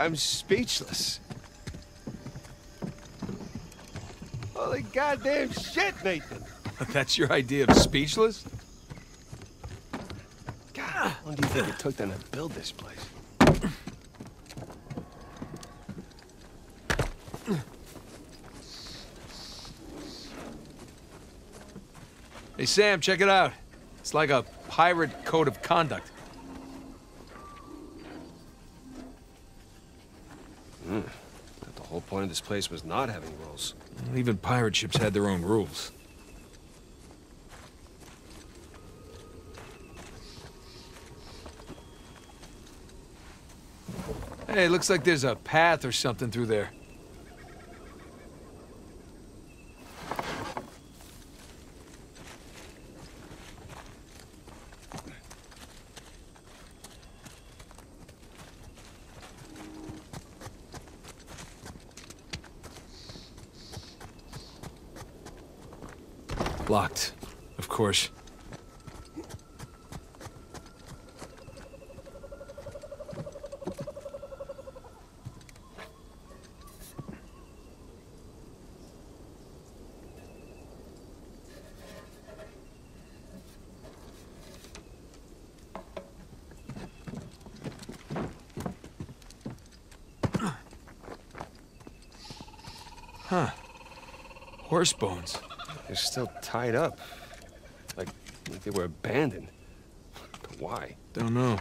I'm speechless. Holy goddamn shit, Nathan! That's your idea of speechless? God, how long do you think it took them to build this place? Hey, Sam, check it out. It's like a pirate code of conduct. But the whole point of this place was not having rules. Even pirate ships had their own rules. Hey, looks like there's a path or something through there. Locked, of course. Huh. Horse bones. They're still tied up. Like, like they were abandoned. But why? Don't know.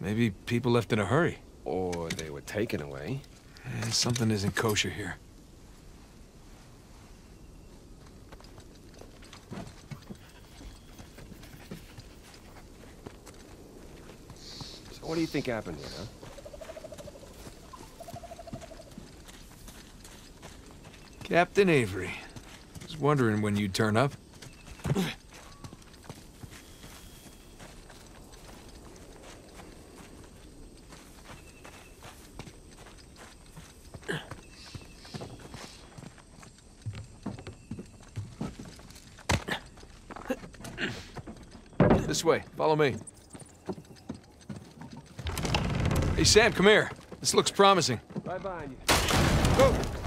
Maybe people left in a hurry. Or they were taken away. Eh, something isn't kosher here. So what do you think happened here, huh? Captain Avery. Was wondering when you'd turn up. This way, follow me. Hey, Sam, come here. This looks promising. Right behind you. Go!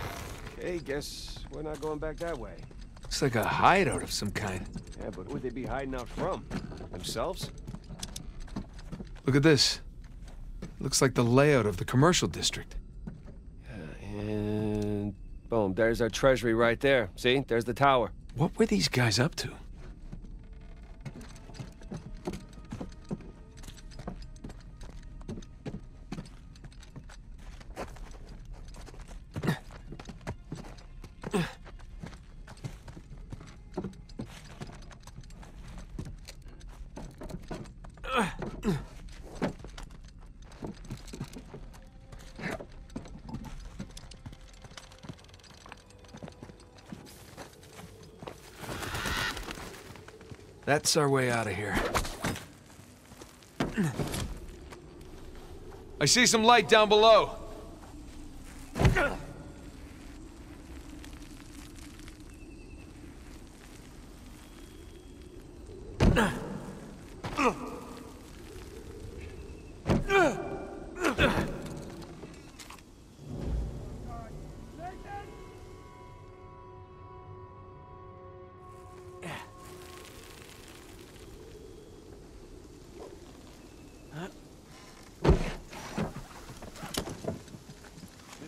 Okay, guess we're not going back that way. Looks like a hideout of some kind. Yeah, but who'd they be hiding out from? Themselves? Look at this. Looks like the layout of the commercial district. Uh, and boom, there's our treasury right there. See? There's the tower. What were these guys up to? That's our way out of here. I see some light down below.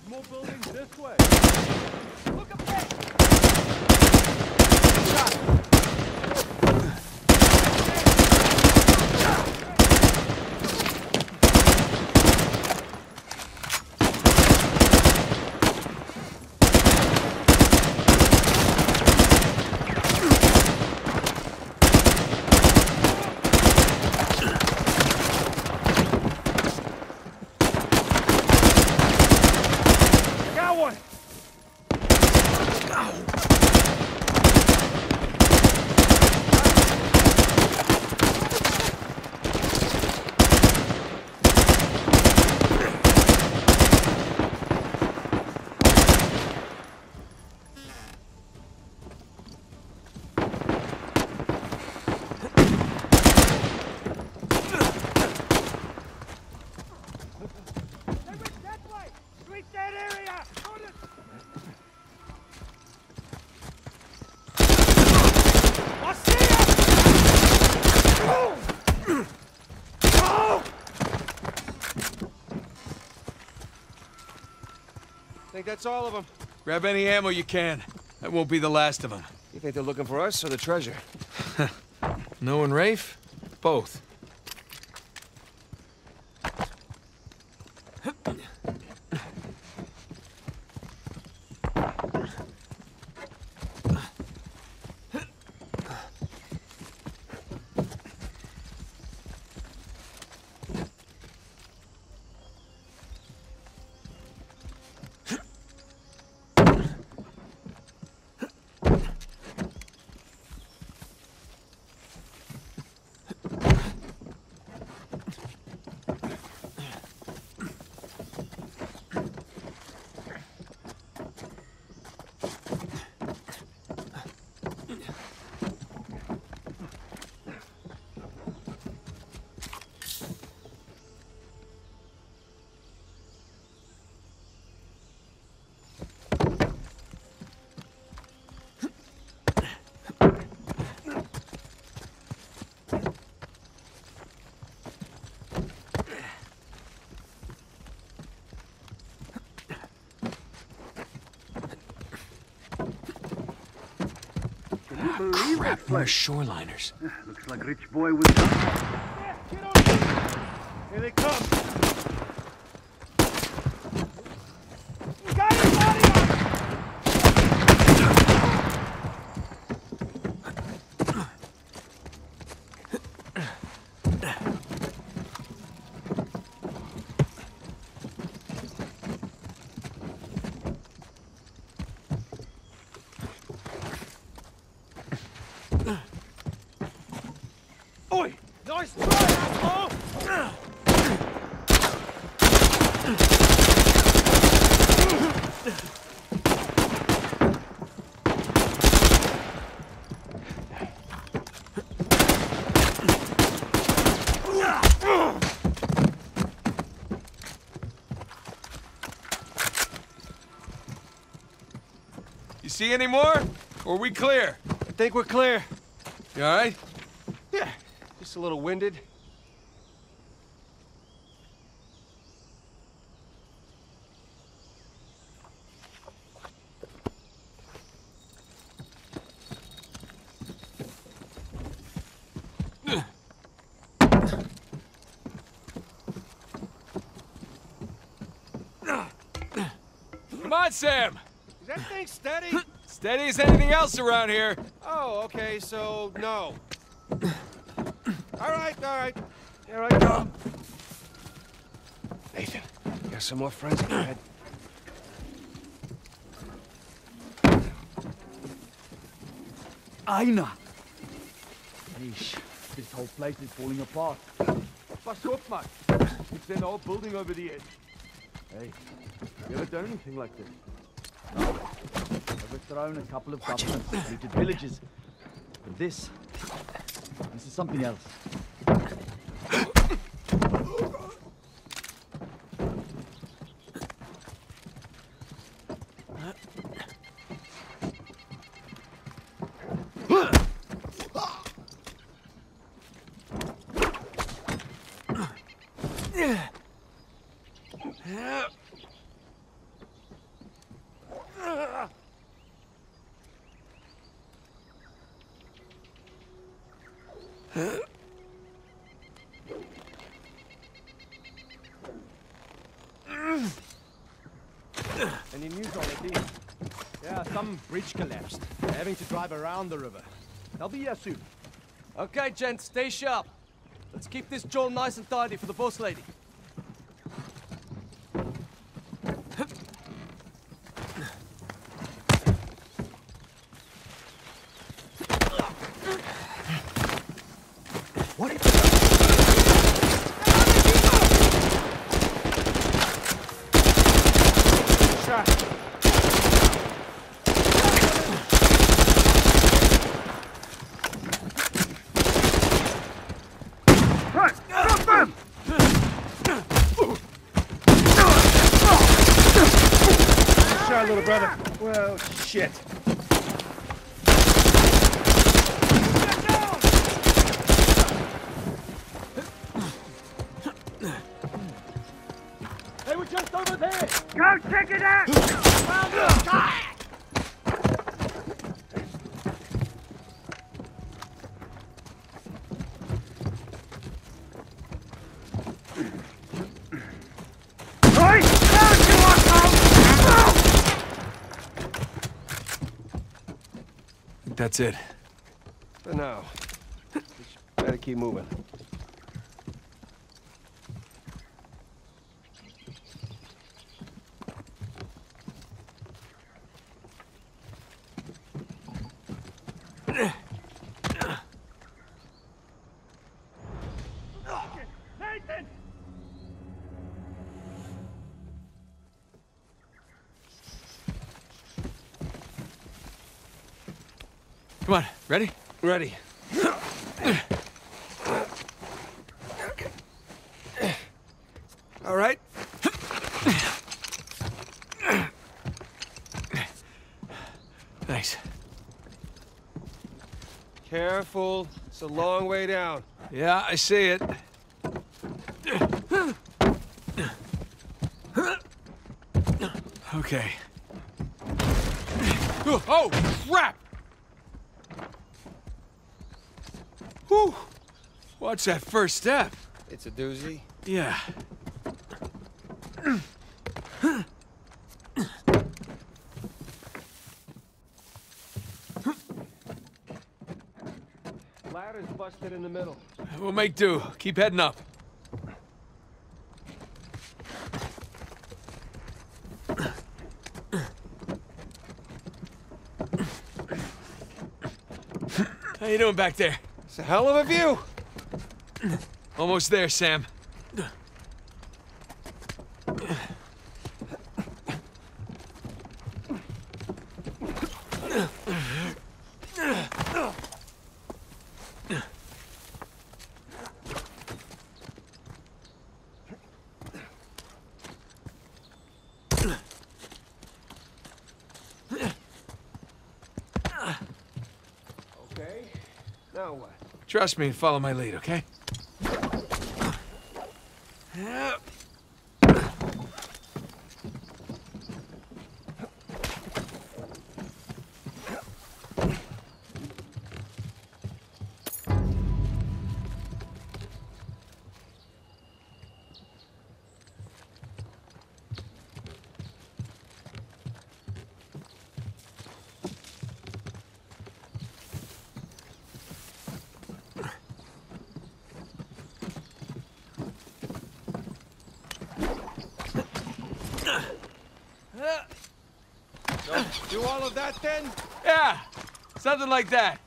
More buildings this way. Got one! That's all of them? Grab any ammo you can. That won't be the last of them. You think they're looking for us or the treasure? No and Rafe? Both. Crap, more shoreliners. Looks like Rich Boy was done. Get on! Here they come! Got his body on! Oi! Nice try, asshole! You see any more? Or we clear? I think we're clear. You alright? Yeah, just a little winded. Come on, Sam! Is that thing steady? Steady as anything else around here. oh, okay, so no. all right, all right. Here I come. Nathan, you got some more friends in your head? Aina! Yeesh, this whole place is falling apart. Pass op, man. It's an old building over the edge. Hey, you ever done anything like this? Overthrown a couple of government-looted villages. But this, this is something else. Any news on it, Dean? Bridge collapsed. They're having to drive around the river. They'll be here soon. Okay, gents, stay sharp. Let's keep this jaw nice and tidy for the boss lady. Are, brother. Well, shit. They were just over there! Go check it out! Oi! Down, you asshole! think that's it. For now. Better keep moving. Nathan! Come on, ready? All right. Thanks. Careful. It's a long way down. Yeah, I see it. Okay. Oh, oh, crap! Whew. Watch that first step. It's a doozy. Yeah. Ladder's busted in the middle. We'll make do. Keep heading up. How you doing back there? It's a hell of a view. Almost there, Sam. Okay. Now what? Trust me and follow my lead, okay? Yep. Do all of that then? Yeah, something like that.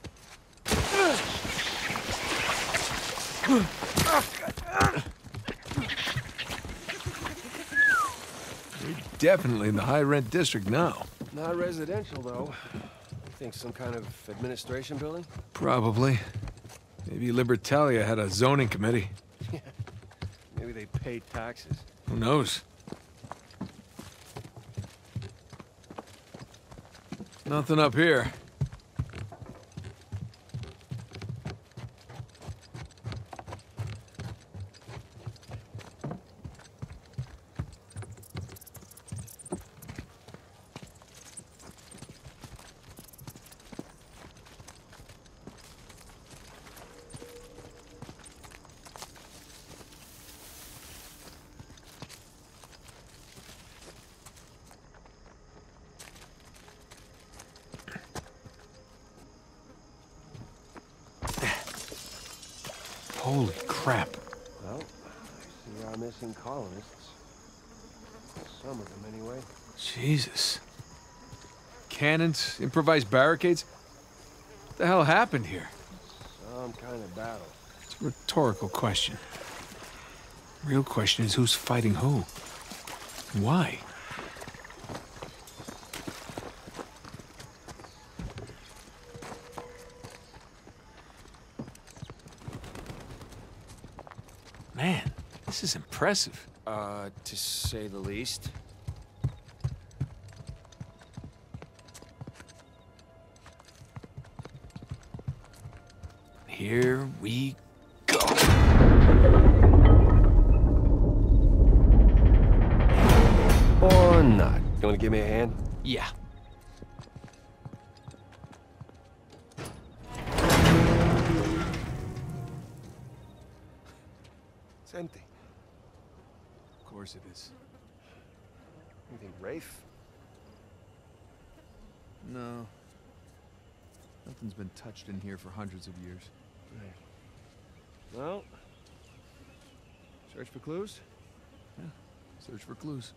We're definitely in the high rent district now. Not residential, though. You think some kind of administration building? Probably. Maybe Libertalia had a zoning committee. Maybe they paid taxes. Who knows? Nothing up here. Holy crap. Well, I see our missing colonists. Some of them, anyway. Jesus. Cannons, improvised barricades? What the hell happened here? Some kind of battle. It's a rhetorical question. Real question is who's fighting who? Why? impressive. Uh, to say the least. Here we go. Or not. You wanna give me a hand? Yeah. Touched in here for hundreds of years. Well, search for clues? Search for clues.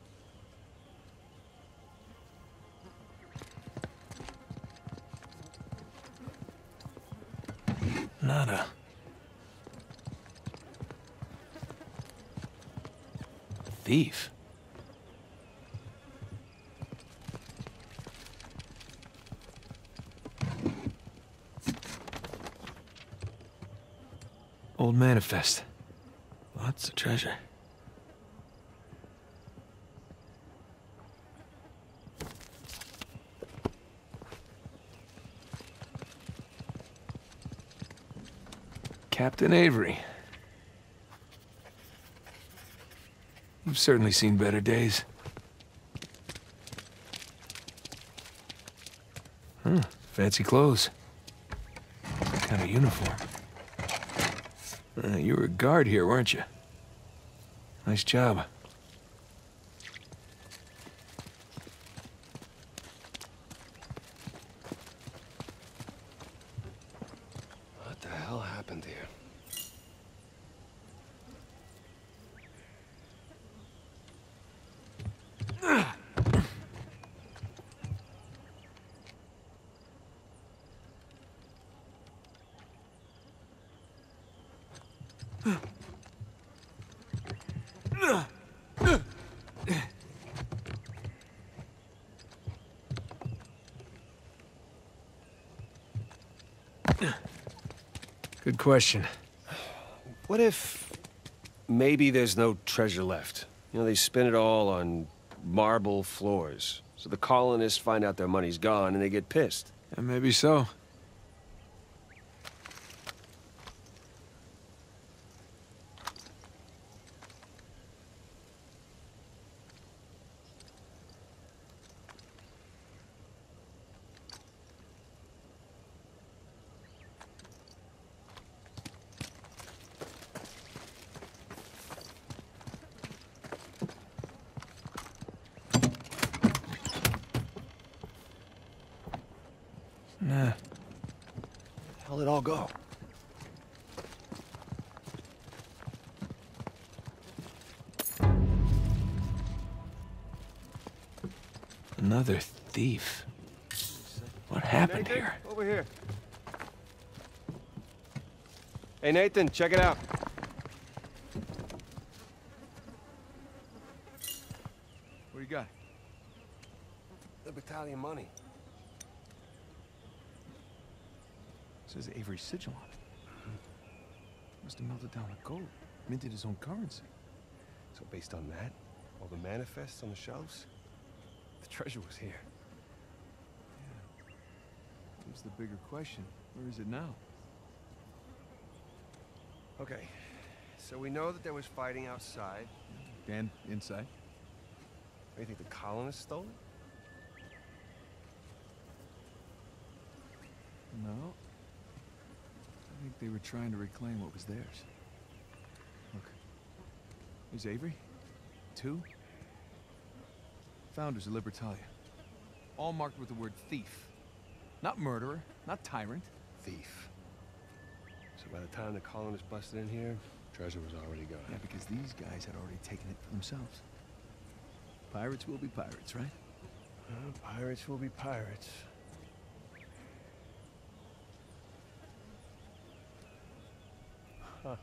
Nada. Thief. Old manifest. Lots of treasure. Captain Avery. You've certainly seen better days. Huh, fancy clothes. What kind of uniform? Uh, you were a guard here, weren't you? Nice job. What the hell happened here? Good question. What if maybe there's no treasure left? You know, they spend it all on marble floors. So the colonists find out their money's gone and they get pissed. And maybe so. Nah. How'd it all go? Another thief. What happened Nathan, here? Over here. Hey, Nathan, check it out. What do you got? The battalion money. Says Avery sigil on it. Must have melted down the gold. Minted his own currency. So based on that, all the manifests on the shelves, the treasure was here. Yeah. Here's the bigger question. Where is it now? Okay, so we know that there was fighting outside. And inside? What, you think the colonists stole it? No. Think they were trying to reclaim what was theirs. Look. Here's Avery. Tew. Founders of Libertalia. All marked with the word thief. Not murderer, not tyrant. Thief. So by the time the colonists busted in here, treasure was already gone. Yeah, because these guys had already taken it for themselves. Pirates will be pirates, right? Well, pirates will be pirates. Huh.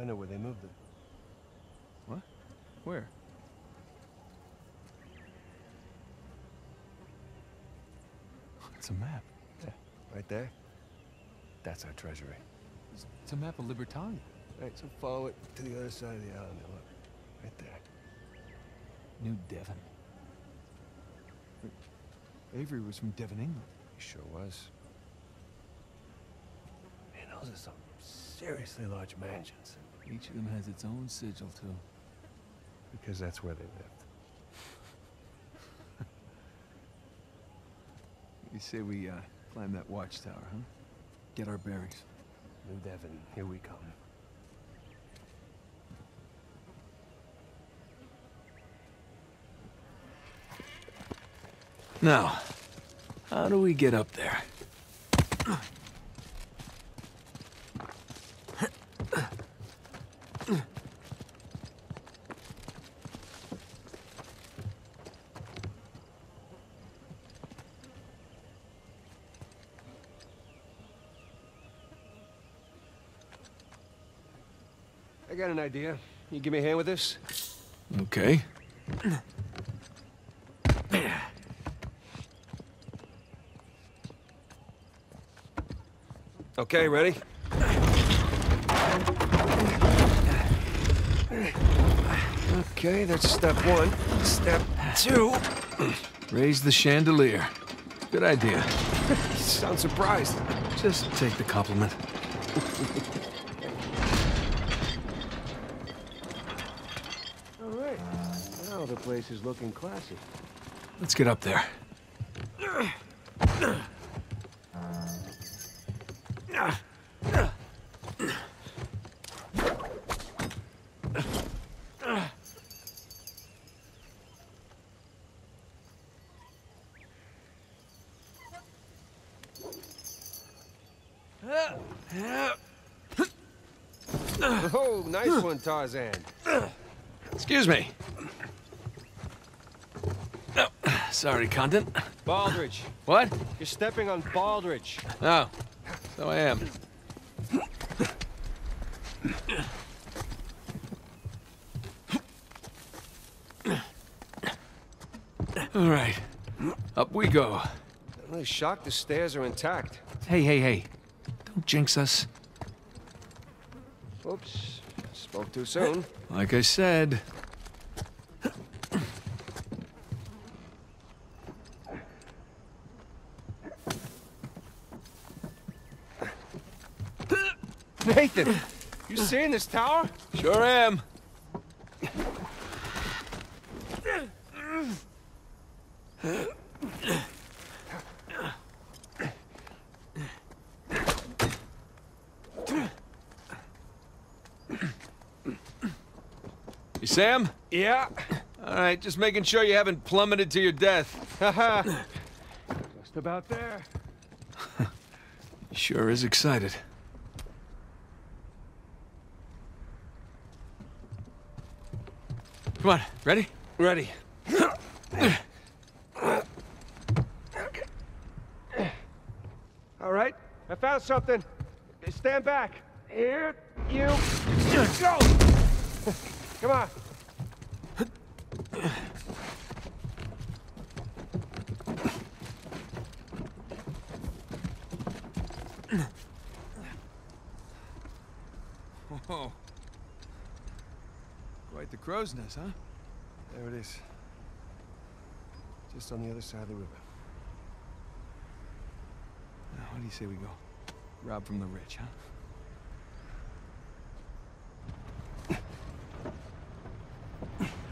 I know where they moved it. What? Where? It's a map. Yeah, right there. That's our treasury. It's, it's a map of Libertalia. Right, so follow it to the other side of the island. Look, right there. New Devon. Avery was from Devon, England. He sure was. Man, those are some seriously large mansions. Each of them has its own sigil, too. Because that's where they lived. You say we, uh, climb that watchtower, huh? Get our bearings. New Devon, here we come. Now, how do we get up there? Idea. You give me a hand with this? Okay. Okay, ready? Okay, that's step one. Step two. Raise the chandelier. Good idea. Sound surprised. Just take the compliment. All right. Now the place is looking classy. Let's get up there. Oh, nice one, Tarzan. Excuse me. Oh, sorry, Condent. Baldridge. What? You're stepping on Baldridge. Oh, so I am. All right, up we go. I'm really shocked the stairs are intact. Hey, hey, hey. Don't jinx us. Oops. Spoke too soon. Like I said. Nathan, you seeing this tower? Sure am. You Sam? Yeah. All right, just making sure you haven't plummeted to your death. Haha. Just about there. Sure is excited. Come on, ready? Ready. All right. I found something. Stand back. Here you go. Come on. Whoa. Quite the crow's nest, huh? There it is. Just on the other side of the river. Now, what do you say we go? Rob from the rich, huh?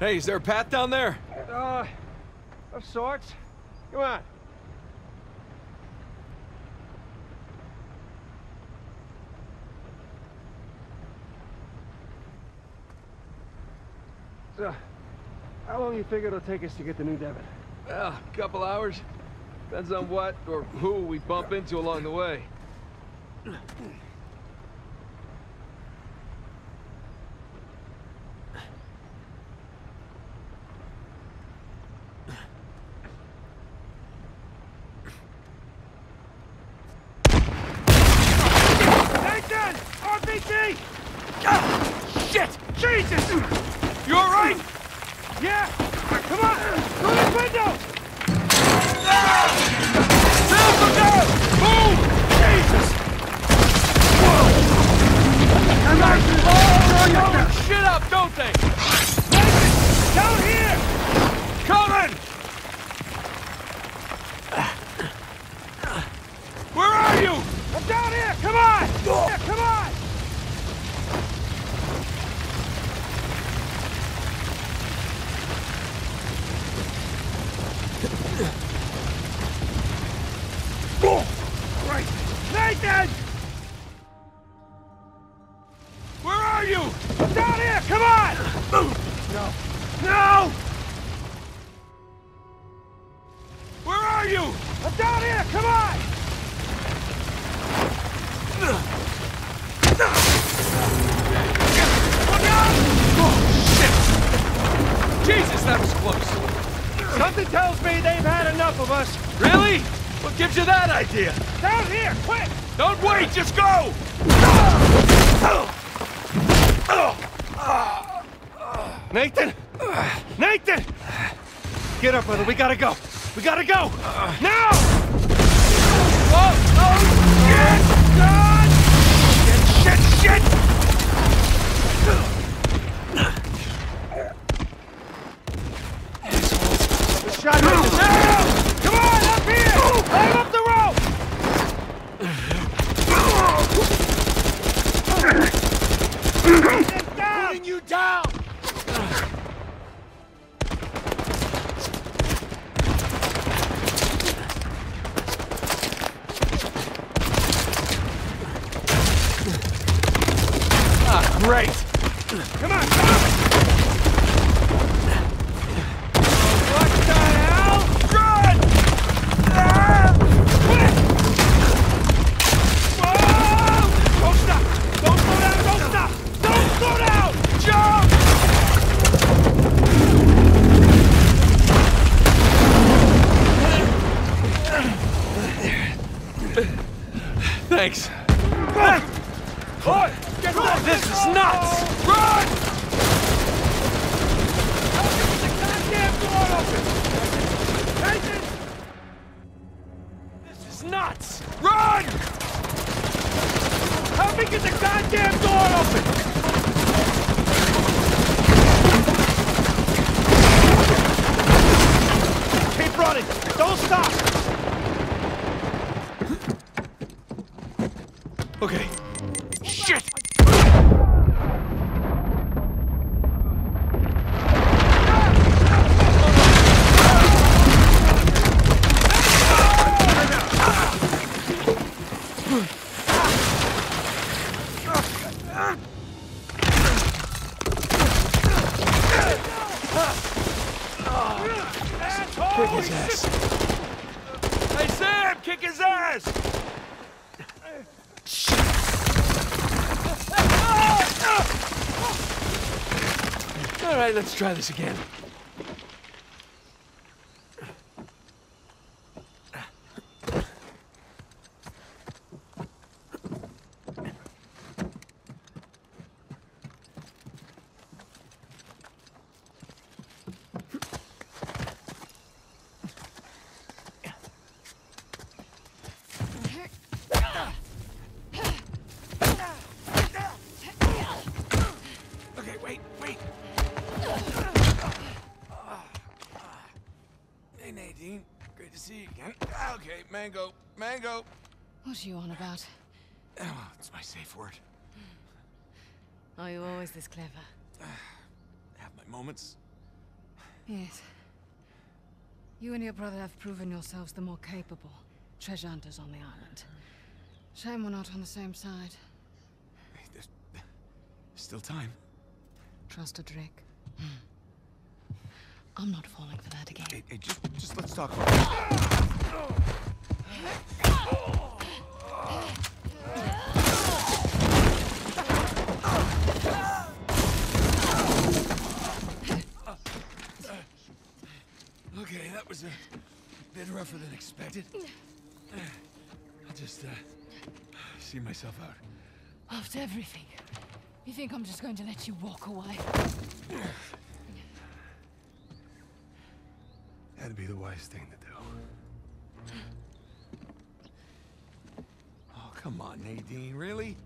Hey, is there a path down there? Uh, of sorts. Come on. So, how long you figure it'll take us to get to New Devon? Well, a couple hours. Depends on what or who we bump into along the way. Kick his ass! All right, let's try this again. Okay, wait, wait. Hey, Nadine. Great to see you again. Okay, mango, mango. What are you on about? Oh, it's my safe word. Hmm. Are you always this clever? I Have my moments. Yes. You and your brother have proven yourselves the more capable treasure hunters on the island. Shame we're not on the same side. There's still time. Trust a Drake. Hmm. I'm not falling for that again. Hey, hey, just, just let's talk. Okay, that was a bit rougher than expected. I'll just uh, see myself out. After everything, you think I'm just going to let you walk away? That'd be the wise thing to do. Come on, Nadine, really?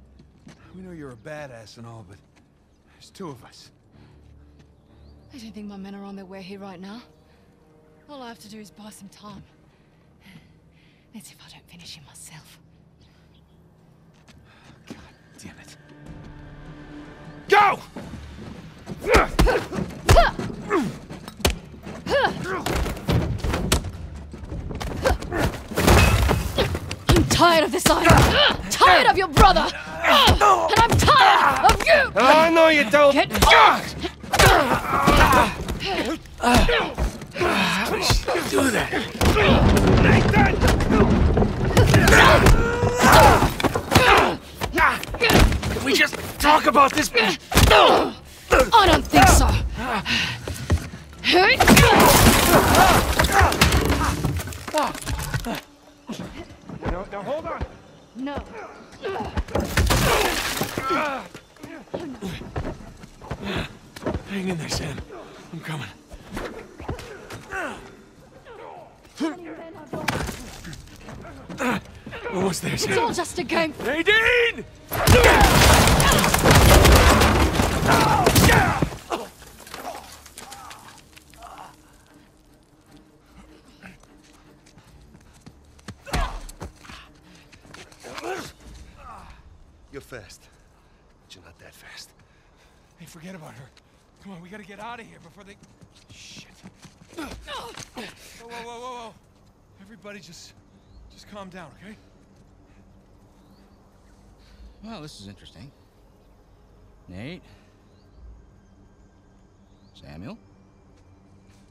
We know you're a badass and all, but there's two of us. I don't think my men are on their way here right now. All I have to do is buy some time. Let's see if I don't finish him myself. God damn it. Go! Tired of this tired of your brother! and I'm tired of you! I know you don't. Get off! How did she do that? Nathan! Can we just talk about this? I don't think so. Now, now hold on. No. Hang in there, Sam. I'm coming. Almost there, It's all just a game. Nadine! You're fast. But you're not that fast. Hey, forget about her. Come on, we gotta get out of here before they... Shit. Whoa, whoa, whoa, whoa, whoa. Everybody just... just calm down, okay? Well, this is interesting. Nate? Samuel?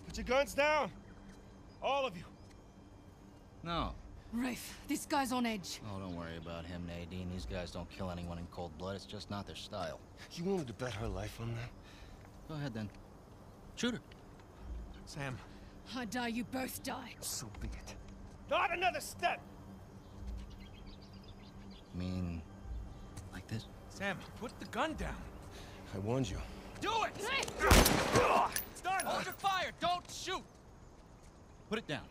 Put your guns down. All of you. No. Rafe, this guy's on edge. Oh, don't worry about him, Nadine. These guys don't kill anyone in cold blood. It's just not their style. You wanted to bet her life on that? Go ahead, then. Shoot her. Sam, I die, you both die. So be it. Not another step. I mean, like this? Sam, put the gun down. I warned you. Do it! Start! Hold your fire! Don't shoot! Put it down.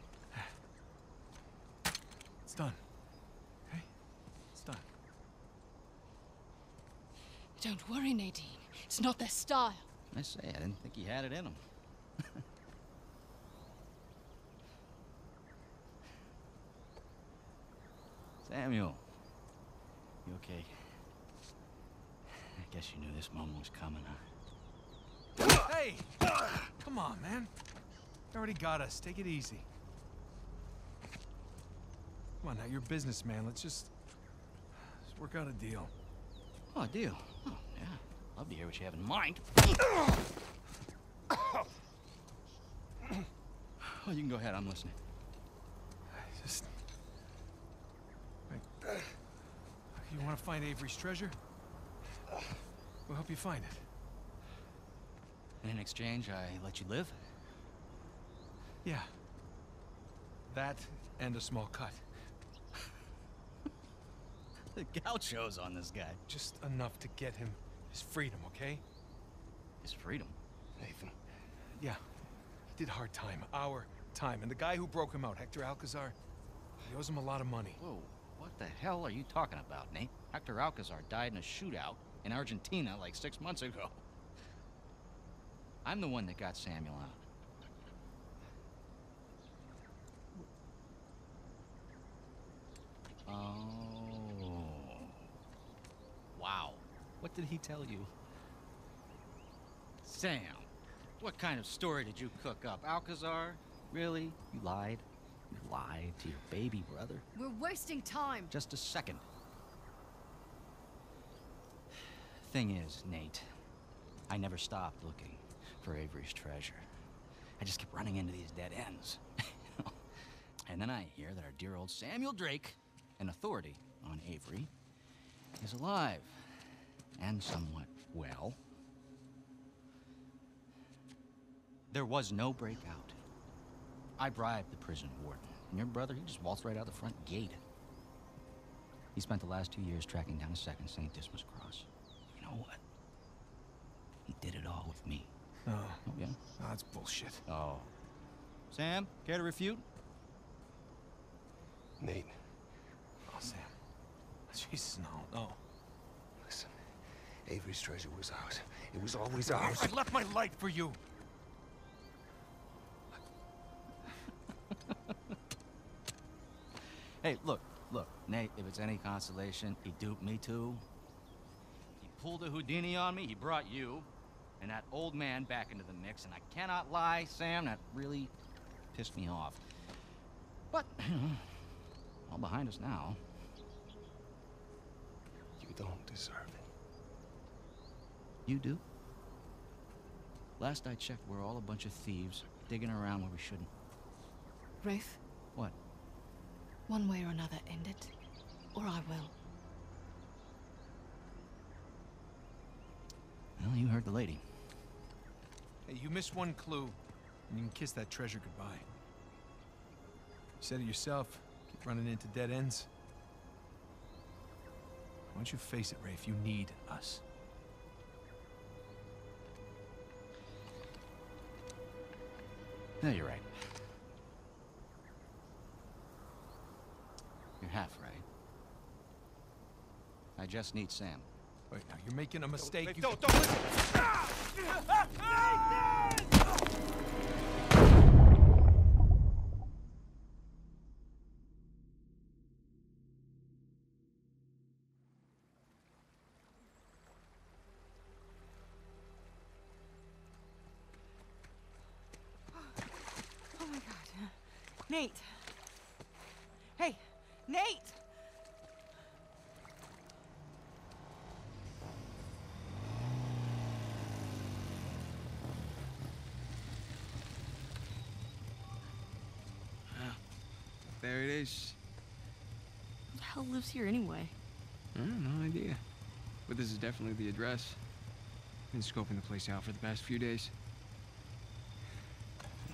It's done. Okay? It's done. Don't worry, Nadine. It's not their style. I say, I didn't think he had it in him. Samuel. You okay? I guess you knew this moment was coming, huh? Hey! Come on, man. You already got us. Take it easy. Come on, now you're a businessman. Let's just... Let's work out a deal. Oh, a deal. Oh, yeah. Love to hear what you have in mind. Oh, you can go ahead. I'm listening. Just... Right. You want to find Avery's treasure? We'll help you find it. And in exchange, I let you live? Yeah. That and a small cut. The gauchos on this guy. Just enough to get him his freedom, okay? His freedom. Nathan. Yeah. He did hard time. Our time. And the guy who broke him out, Hector Alcazar, he owes him a lot of money. Whoa, what the hell are you talking about, Nate? Hector Alcazar died in a shootout in Argentina like six months ago. I'm the one that got Samuel out. Oh. Wow. What did he tell you? Sam, what kind of story did you cook up? Alcazar? Really? You lied? You lied to your baby brother? We're wasting time. Just a second. Thing is, Nate, I never stopped looking for Avery's treasure. I just kept running into these dead ends. and then I hear that our dear old Samuel Drake, an authority on Avery, is alive and somewhat well. There was no breakout. I bribed the prison warden. And your brother, he just waltzed right out the front gate. He spent the last two years tracking down a second St. Dismas cross. You know what? He did it all with me. No, Oh, yeah? no, that's bullshit. Oh. Sam, care to refute? Nate, Oh, Sam. Jesus, no, no. Listen. Avery's treasure was ours. It was always ours. I left my light for you. Hey, look, look, Nate, if it's any consolation, he duped me too. He pulled a Houdini on me, he brought you and that old man back into the mix, and I cannot lie, Sam, that really pissed me off. But, all behind us now. You don't deserve it. You do? Last I checked, we're all a bunch of thieves digging around where we shouldn't. Rafe, What? one way or another, end it. Or I will. Well, you heard the lady. Hey, you missed one clue, and you can kiss that treasure goodbye. You said it yourself, keep running into dead ends. Why don't you face it, Rafe? You need us. No, you're right. You're half right. I just need Sam. Wait, now you're making a mistake. You... Don't, don't listen! Nate! Hey, Nate! There it is. Who the hell lives here anyway? I have no idea. But this is definitely the address. Been scoping the place out for the past few days.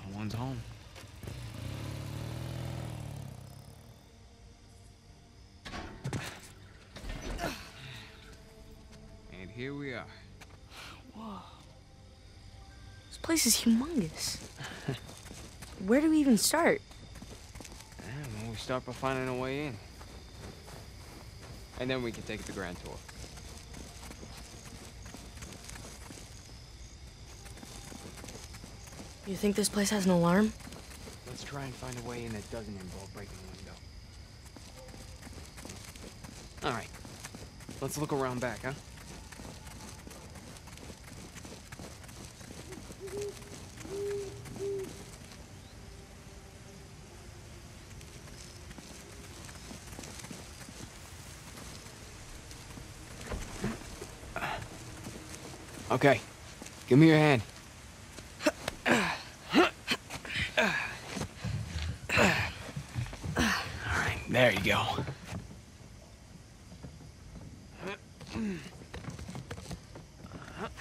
No one's home. Here we are. Whoa. This place is humongous. Where do we even start? We start by finding a way in. And then we can take the grand tour. You think this place has an alarm? Let's try and find a way in that doesn't involve breaking the window. All right. Let's look around back, huh? Okay. Give me your hand. All right, there you go.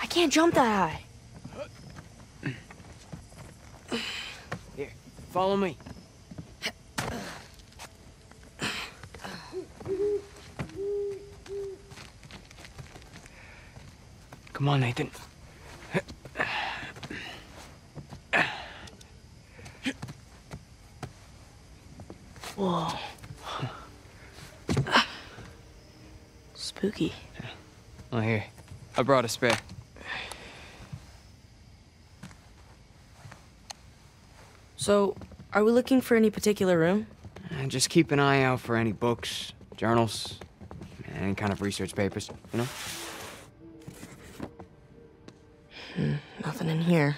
I can't jump that high. Here, follow me. Come on, Nathan. Whoa. Spooky. Oh, here. I brought a spare. So, are we looking for any particular room? And just keep an eye out for any books, journals, any kind of research papers, you know? Here.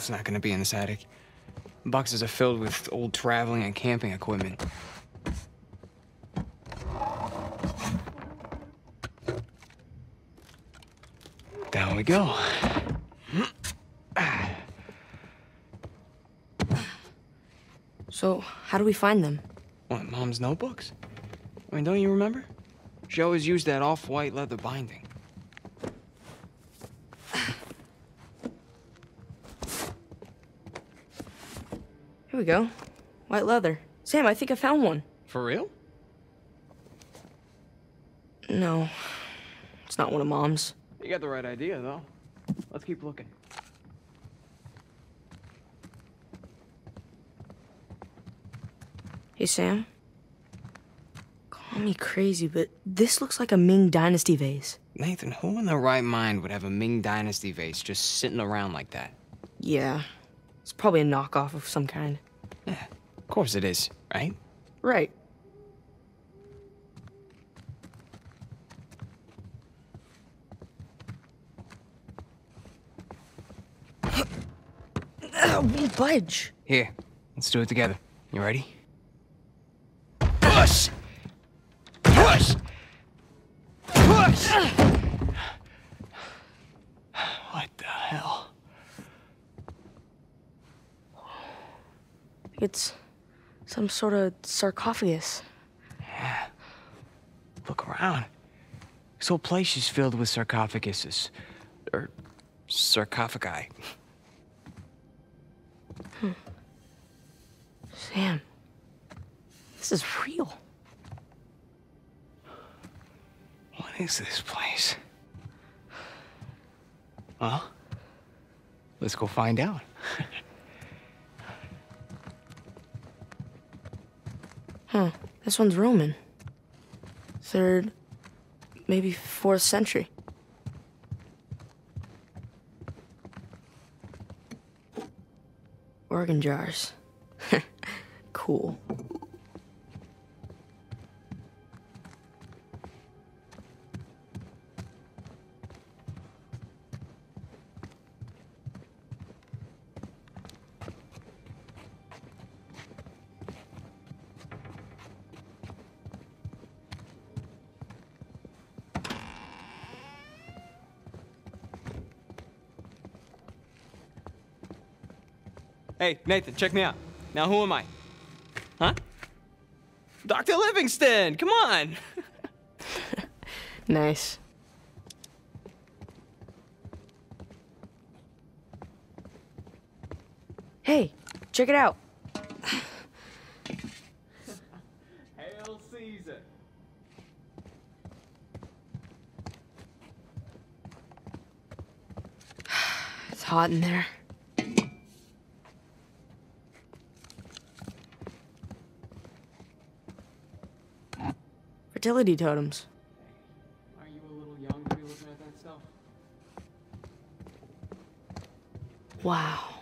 It's not gonna be in this attic. Boxes are filled with old traveling and camping equipment. Down we go. So, how do we find them? What, Mom's notebooks? I mean, don't you remember? She always used that off-white leather binding. Here we go. White leather. Sam, I think I found one. For real? No. It's not one of Mom's. You got the right idea, though. Let's keep looking. Hey, Sam. Call me crazy, but this looks like a Ming Dynasty vase. Nathan, who in their right mind would have a Ming Dynasty vase just sitting around like that? Yeah. It's probably a knockoff of some kind. Yeah, of course it is, right? Right. Won't budge. Here, let's do it together. You ready? Push! Push! Push! What the hell? It's some sort of sarcophagus. Yeah. Look around. This whole place is filled with sarcophaguses. Or sarcophagi. Hmm. Sam, this is real. What is this place? Well, let's go find out. Huh. This one's Roman. Third, maybe fourth century. Organ jars. cool. Hey, Nathan, check me out. Now, who am I? Huh? Dr. Livingstone, come on! Nice. Hey, check it out. Hail Caesar! It's hot in there. Fertility totems. Are you a little young to be looking at that stuff? Wow.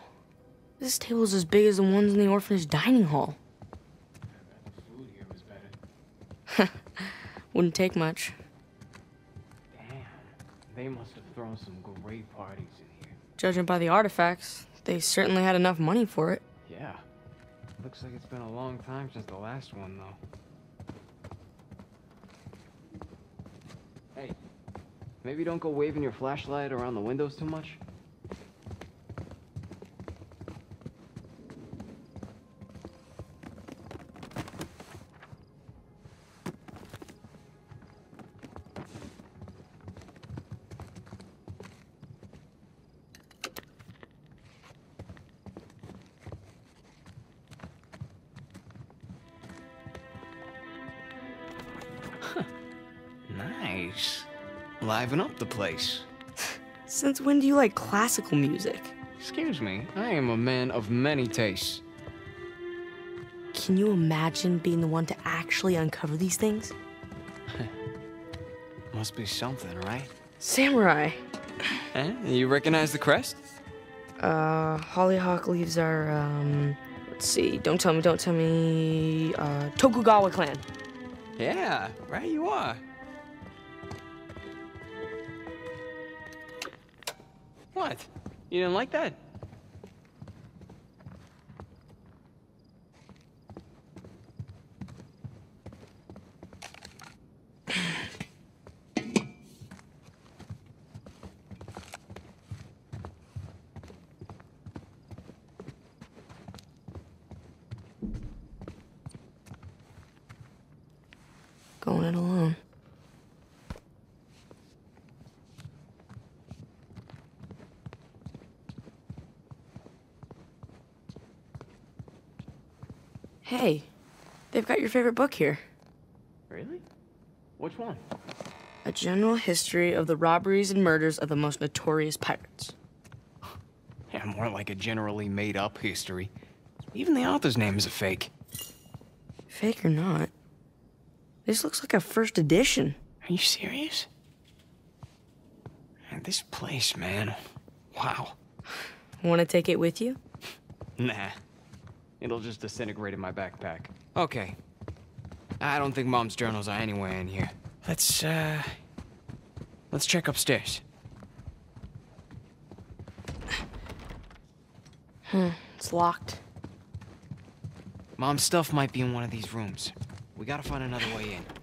This table's as big as the ones in the orphanage dining hall. The food here was better. Wouldn't take much. Damn, they must have thrown some great parties in here. Judging by the artifacts, they certainly had enough money for it. Yeah. Looks like it's been a long time since the last one, though. Maybe don't go waving your flashlight around the windows too much. Liven up the place. Since when do you like classical music? Excuse me, I am a man of many tastes. Can you imagine being the one to actually uncover these things? Must be something, right? Samurai. Eh? You recognize the crest? Uh, hollyhock leaves are, um, let's see, don't tell me, don't tell me, uh, Tokugawa clan. Yeah, right you are. What? You didn't like that? Going it alone. Hey, they've got your favorite book here. Really? Which one? A general history of the robberies and murders of the most notorious pirates. Yeah, more like a generally made up history. Even the author's name is a fake. Fake or not, this looks like a first edition. Are you serious? Man, this place, man. Wow. Want to take it with you? Nah. It'll just disintegrate in my backpack. Okay. I don't think Mom's journals are anywhere in here. Let's, uh... Let's check upstairs. Hmm, it's locked. Mom's stuff might be in one of these rooms. We gotta find another way in.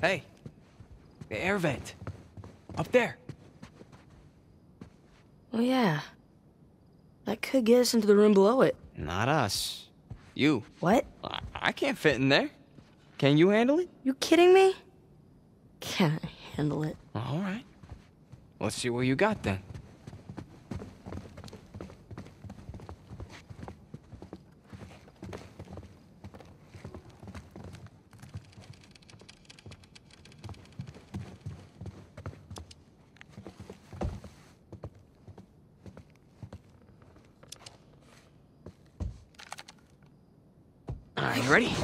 Hey, the air vent. Up there. Oh, yeah. That could get us into the room below it. Not us. You. What? I, I can't fit in there. Can you handle it? You kidding me? Can't handle it. All right. Let's see what you got then. Are you ready?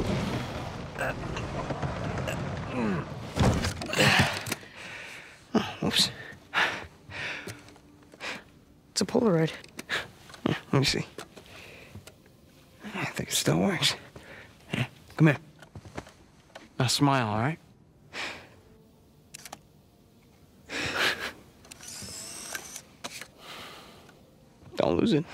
Oh, oops. It's a Polaroid. Let me see. I think it still works. Here, Come here. Now smile, all right? Don't lose it.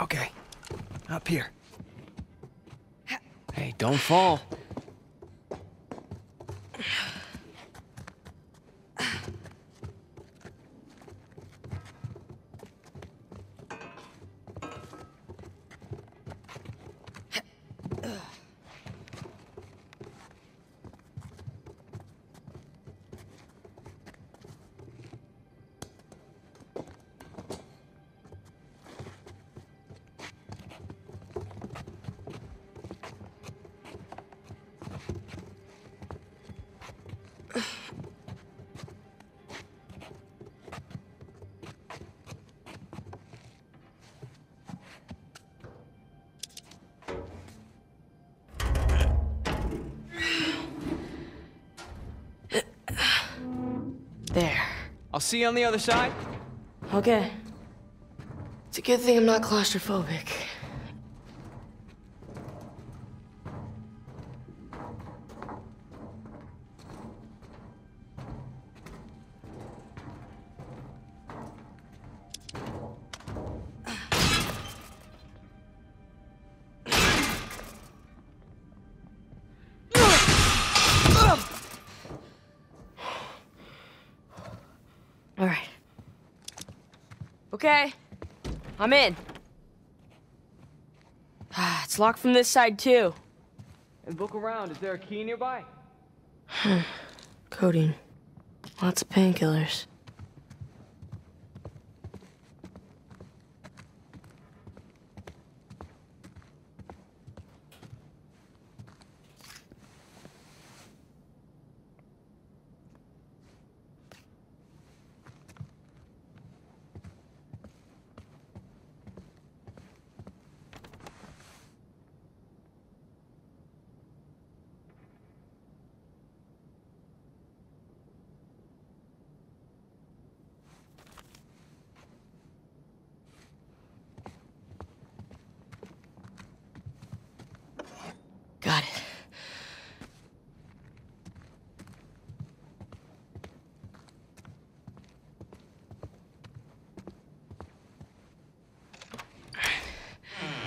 Okay. Up here. Hey, don't fall. See you on the other side. Okay. It's a good thing I'm not claustrophobic. I'm in. Ah, it's locked from this side, too. And look around. Is there a key nearby? Codeine. Lots of painkillers.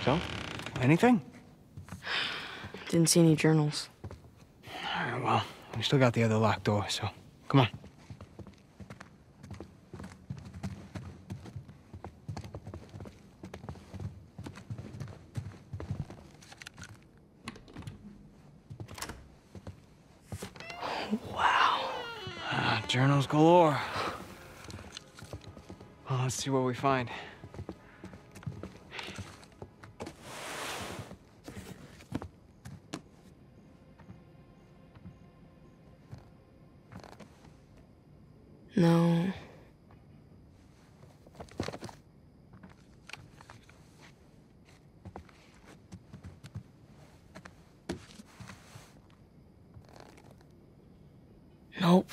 So, anything? Didn't see any journals. All right, well, we still got the other locked door, so come on. Wow. Ah, journals galore. Well, let's see what we find. No. Nope.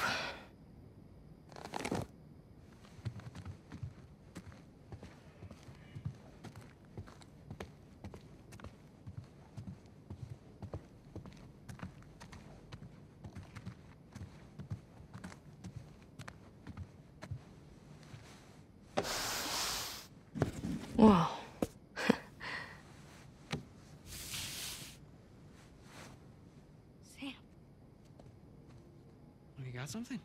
Whoa. Sam. You got something?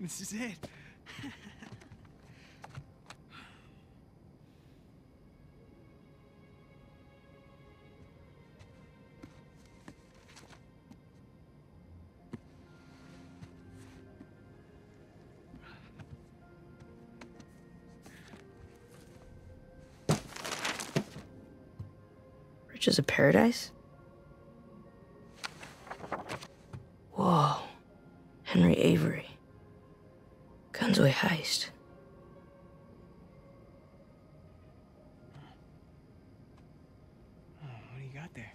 this is it. Riches a Paradise? Whoa. Henry Avery. Gunsway heist. Oh, what do you got there?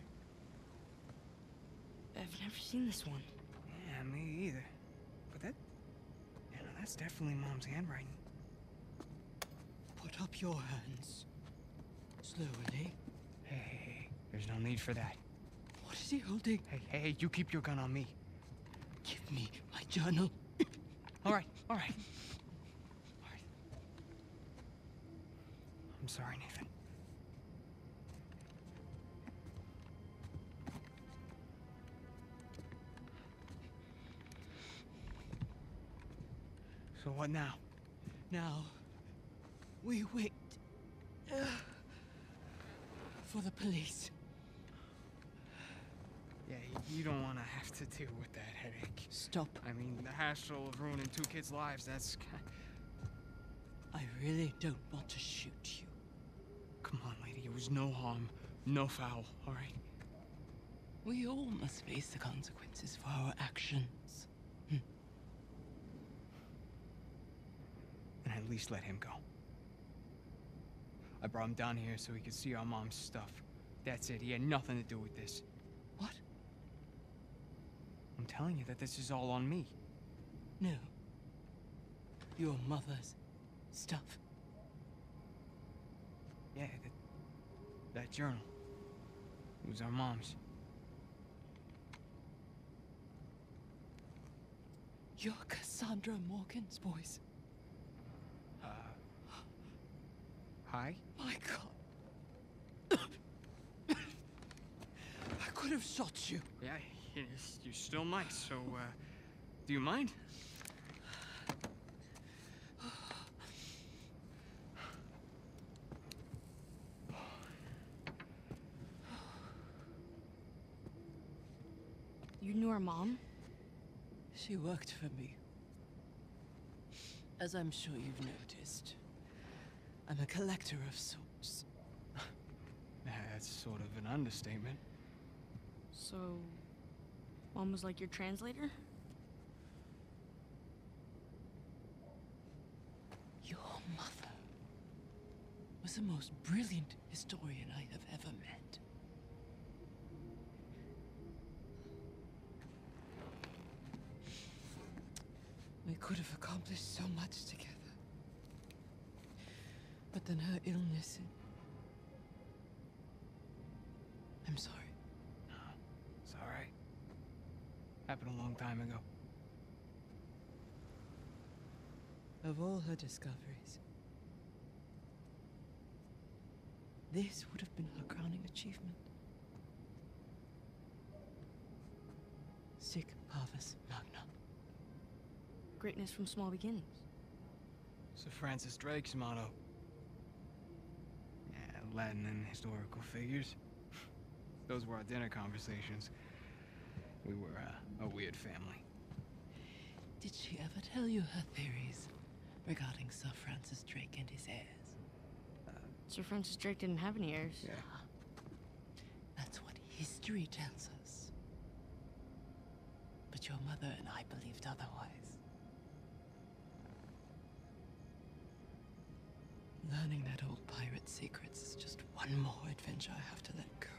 I've never seen this one. Yeah, me either. But that, you know, that's definitely Mom's handwriting. Put up your hands. Slowly. There's no need for that. What is he holding? Hey, hey, hey, you keep your gun on me. Give me my journal. All right, all right. All right. I'm sorry, Nathan. So what now? Now, we wait uh, for the police. You don't want to have to deal with that headache. Stop. I mean, the hassle of ruining two kids' lives, that's... I really don't want to shoot you. Come on, lady, it was no harm, no foul, all right? We all must face the consequences for our actions. Hmm. And at least let him go. I brought him down here so he could see our mom's stuff. That's it, he had nothing to do with this. I'm telling you that this is all on me. No. Your mother's stuff. Yeah, that, that journal. It was our mom's. You're Cassandra Morgan's voice. Uh. Hi? My God. I could have shot you. Yeah, you still might, so, uh, do you mind? You knew her mom? She worked for me. As I'm sure you've noticed, I'm a collector of sorts. That's sort of an understatement. So, mom was like your translator? Your mother was the most brilliant historian I have ever met. We could have accomplished so much together. But then her illness. I'm sorry. It's alright. Happened a long time ago. Of all her discoveries, this would have been her crowning achievement. Sic parvis magna. Greatness from small beginnings. Sir Francis Drake's motto. Yeah, Latin and historical figures. Those were our dinner conversations. We were uh, a weird family. Did she ever tell you her theories regarding Sir Francis Drake and his heirs? Sir Francis Drake didn't have any heirs. Yeah. That's what history tells us. But your mother and I believed otherwise. Learning that old pirate's secrets is just one more adventure I have to let go.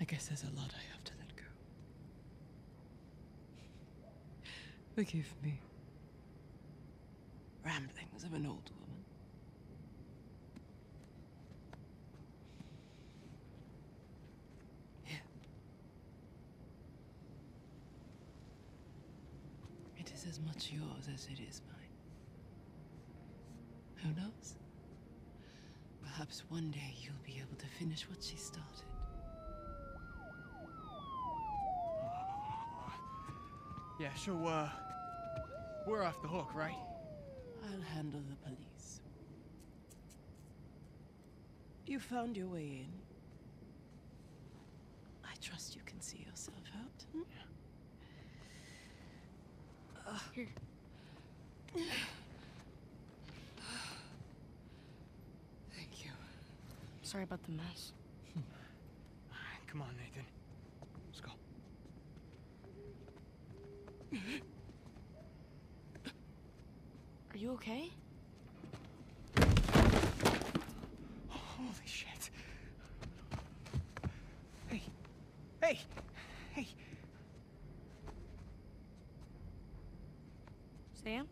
I guess there's a lot I have to let go. Forgive me. Ramblings of an old woman. Here. It is as much yours as it is mine. Who knows? Perhaps one day you'll be able to finish what she started. Yeah, so, uh, we're off the hook, right? I'll handle the police. You found your way in. I trust you can see yourself out. hmm? Uh, Here. Thank you. Sorry about the mess. Come on, Nathan. Let's go. Are you okay? Holy shit. Hey. Hey. Hey. Sam?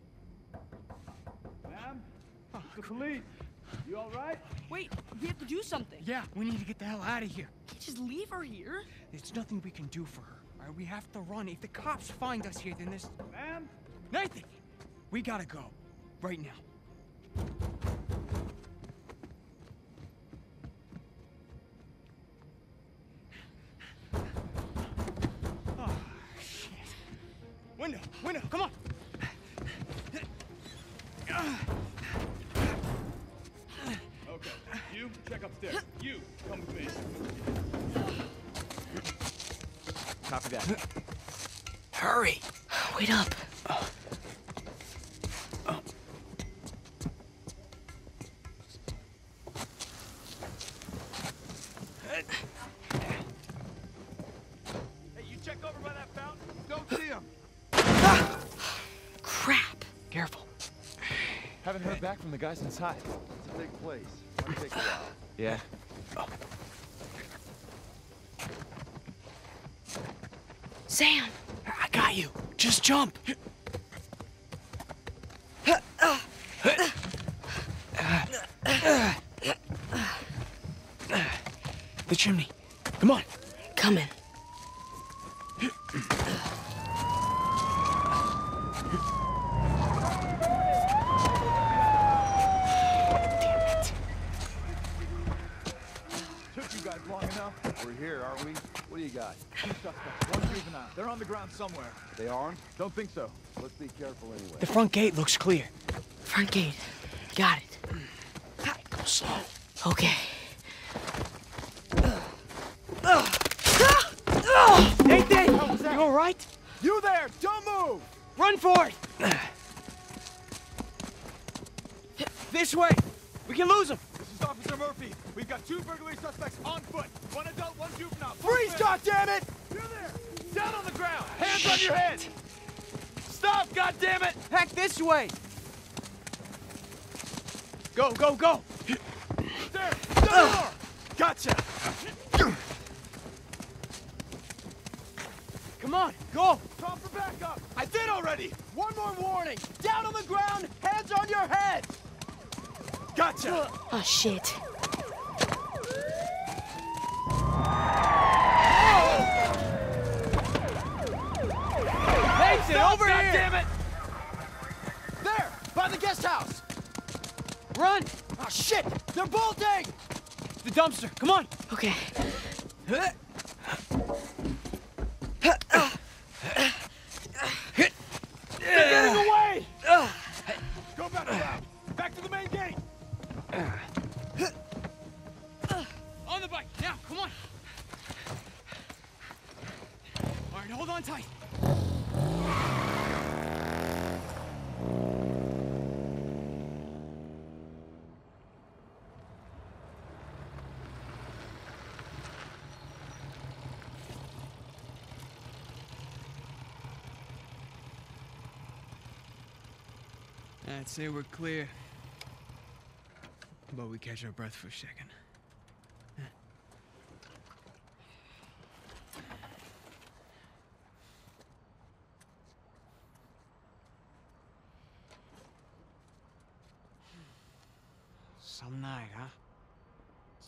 Ma'am? Oh, The police. You all right? Wait, we have to do something. Yeah, we need to get the hell out of here. Can't just leave her here. There's nothing we can do for her. We have to run. If the cops find us here, then there's... Ma'am? Nathan! We gotta go. Right now. Heard back from the guys inside. It's a big place. Might take a while. Yeah. Sam! I got you. Just jump. The chimney. Come on. Coming. Took you guys long enough. We're here, aren't we? What do you got? Two suspects. One juvenile. They're on the ground somewhere. They armed? Don't think so. Let's be careful anyway. The front gate looks clear. Front gate. Got it. Go slow. Okay. Nathan! You alright? You there! Don't move! Run for it! This way! We can lose him! This is Officer Murphy. We've got two burglary suspects on foot. One adult, one juvenile. Freeze, goddammit! You there! Down on the ground! Hands on your head! Stop, goddammit! Heck, this way! Go, go, go! There! Down more! Gotcha! Come on, go! Call for backup! I did already! One more warning! Down on the ground! Hands on your head! Gotcha! Oh, shit. Nathan, over God here! damn it! house! Run! Oh, shit! They're bolting! The dumpster, come on! Okay. I'd say we're clear. But we catch our breath for a second. Some night, huh?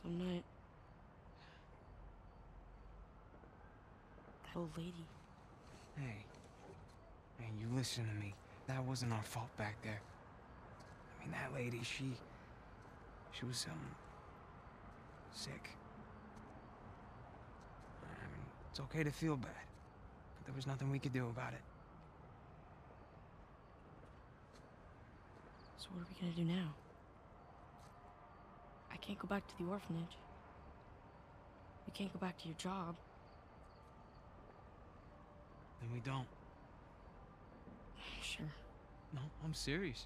Some night. That old lady. Hey. Hey, you listen to me. That wasn't our fault back there. Mean, that lady, she... She was, um... Sick. I mean, it's okay to feel bad. But there was nothing we could do about it. So what are we gonna do now? I can't go back to the orphanage. You can't go back to your job. Then we don't. Sure. No, I'm serious.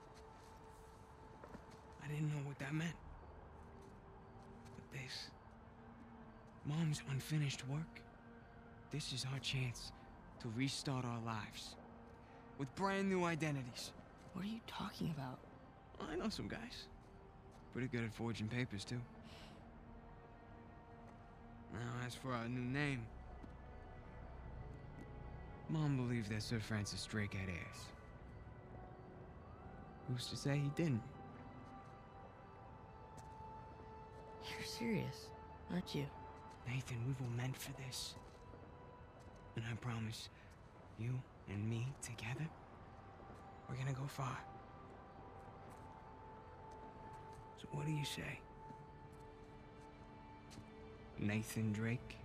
didn't know what that meant. But this, Mom's unfinished work, this is our chance to restart our lives with brand new identities. What are you talking about? I know some guys. Pretty good at forging papers, too. Now, as for our new name, Mom believed that Sir Francis Drake had heirs. Who's to say he didn't? Serious, aren't you? Nathan, we were meant for this. And I promise, you and me together, we're gonna go far. So what do you say? Nathan Drake?